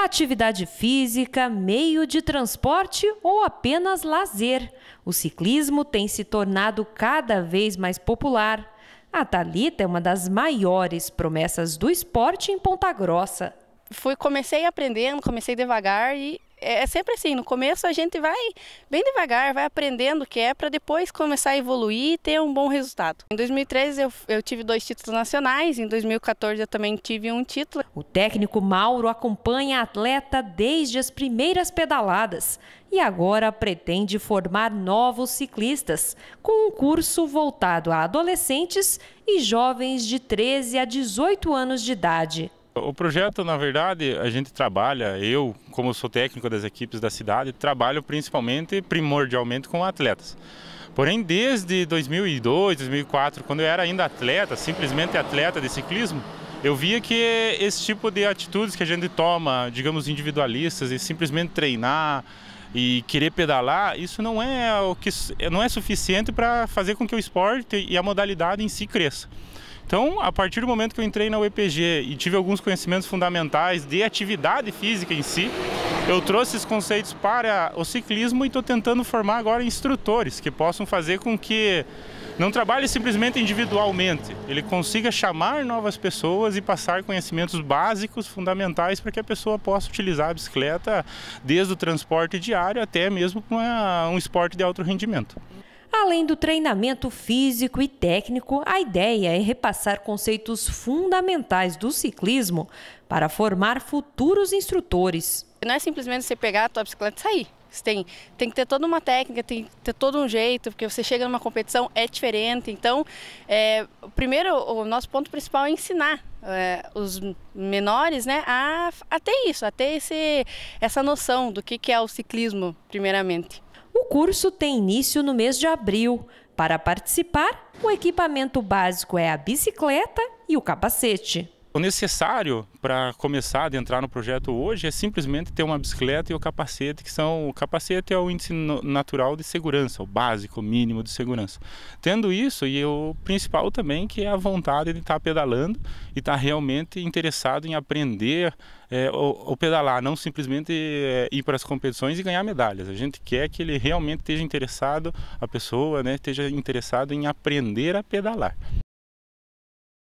Atividade física, meio de transporte ou apenas lazer. O ciclismo tem se tornado cada vez mais popular. A Thalita é uma das maiores promessas do esporte em Ponta Grossa. Fui, comecei aprendendo, comecei devagar e é, é sempre assim, no começo a gente vai bem devagar, vai aprendendo o que é para depois começar a evoluir e ter um bom resultado. Em 2013 eu, eu tive dois títulos nacionais, em 2014 eu também tive um título. O técnico Mauro acompanha a atleta desde as primeiras pedaladas e agora pretende formar novos ciclistas com um curso voltado a adolescentes e jovens de 13 a 18 anos de idade. O projeto, na verdade, a gente trabalha, eu, como sou técnico das equipes da cidade, trabalho principalmente, primordialmente com atletas. Porém, desde 2002, 2004, quando eu era ainda atleta, simplesmente atleta de ciclismo, eu via que esse tipo de atitudes que a gente toma, digamos, individualistas, e simplesmente treinar e querer pedalar, isso não é o que não é suficiente para fazer com que o esporte e a modalidade em si cresça. Então, a partir do momento que eu entrei na UEPG e tive alguns conhecimentos fundamentais de atividade física em si, eu trouxe esses conceitos para o ciclismo e estou tentando formar agora instrutores que possam fazer com que não trabalhe simplesmente individualmente, ele consiga chamar novas pessoas e passar conhecimentos básicos, fundamentais, para que a pessoa possa utilizar a bicicleta desde o transporte diário até mesmo com um esporte de alto rendimento. Além do treinamento físico e técnico, a ideia é repassar conceitos fundamentais do ciclismo para formar futuros instrutores. Não é simplesmente você pegar a tua bicicleta e sair. Você tem, tem que ter toda uma técnica, tem que ter todo um jeito, porque você chega numa competição, é diferente. Então, é, primeiro, o nosso ponto principal é ensinar é, os menores né, a, a ter isso, a ter esse, essa noção do que, que é o ciclismo, primeiramente. O curso tem início no mês de abril. Para participar, o equipamento básico é a bicicleta e o capacete. O necessário para começar a entrar no projeto hoje é simplesmente ter uma bicicleta e o capacete, que são o capacete é o índice natural de segurança, o básico, o mínimo de segurança. Tendo isso e o principal também que é a vontade de estar tá pedalando e estar tá realmente interessado em aprender é, o, o, pedalar, não simplesmente é, ir para as competições e ganhar medalhas. A gente quer que ele realmente esteja interessado, a pessoa, né, esteja interessado em aprender a pedalar.